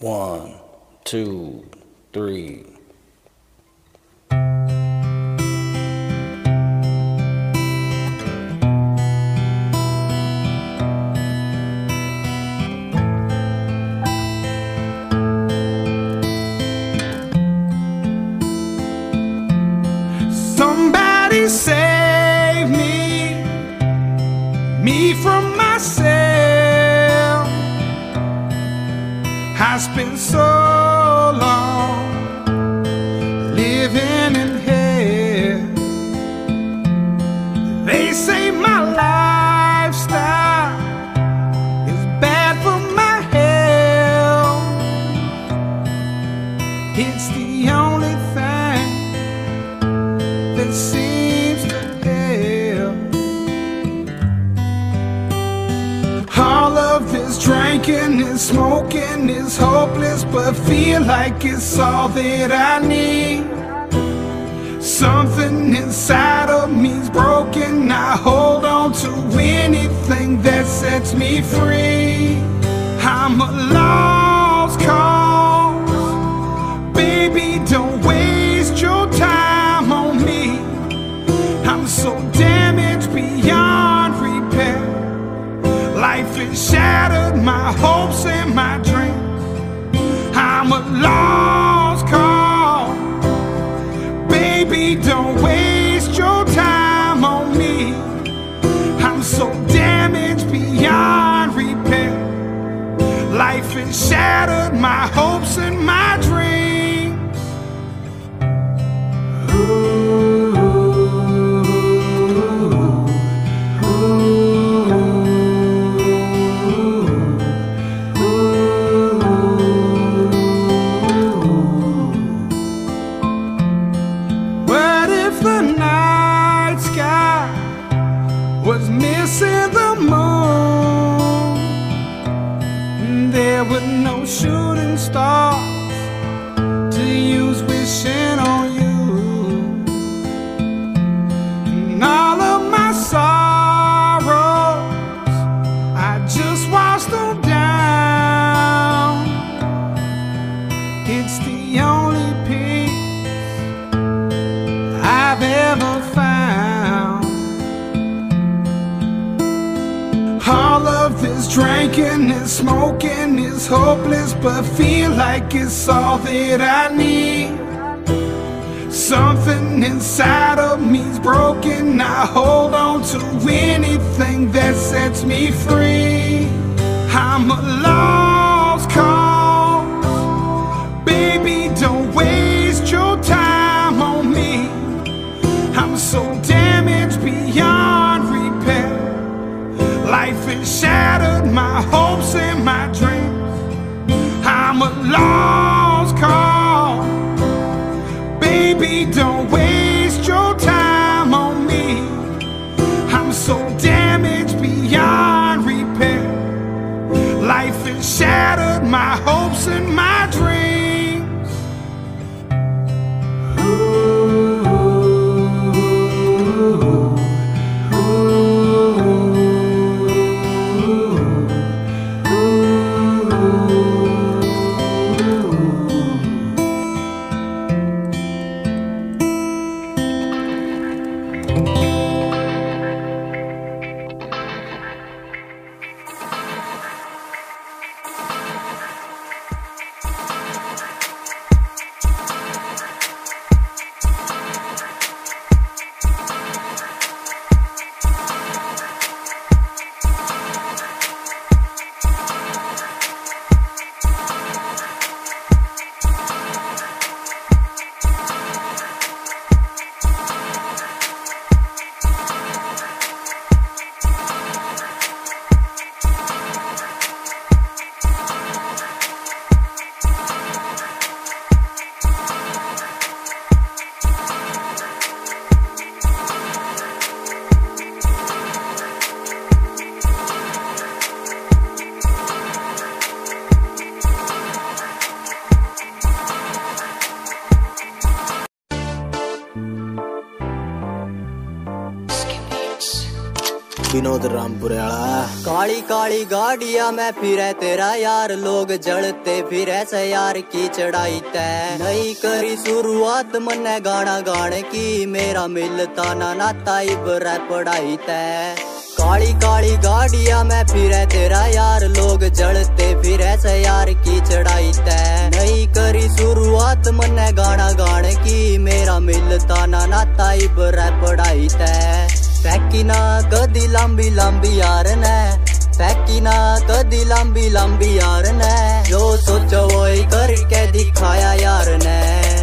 One, two, three. Somebody save me, me from myself. I spent drinking and smoking is hopeless, but feel like it's all that I need. Something inside of me's broken. I hold on to anything that sets me free. I'm a Life has shattered my hopes and my dreams. What if the night sky was missing the drinking and smoking is hopeless, but feel like it's all that I need. Something inside of me's broken. I hold on to anything that sets me free. I'm a lost cause. Baby, don't waste your time on me. I'm so damaged Baby, don't waste your time on me. I'm so damaged beyond repair. Life has shattered my hopes and my dreams. Vinod Rampure Kali Kali गाड़िया में फिरे तेरा यार, लोग जलते फिरे से यार की चढ़ाई तय। नहीं करी शुरुआत मन्ने गाना गाने की, मेरा मिलता ना नाता इबर पढ़ाई तय। काली काली गाड़िया में फिरे तेरा यार, लोग जलते फिरे से यार की चढ़ाई तय। नहीं करी शुरुआत मन्ने गाना गाने की, मेरा मिलता ना नाता इबर पढ़ाई तय। फैकी ना कदी लंबी लंबी यार ने फैकी ना कदी लंबी लंबी यार ने जो सोचो वो करके दिखाया यार ने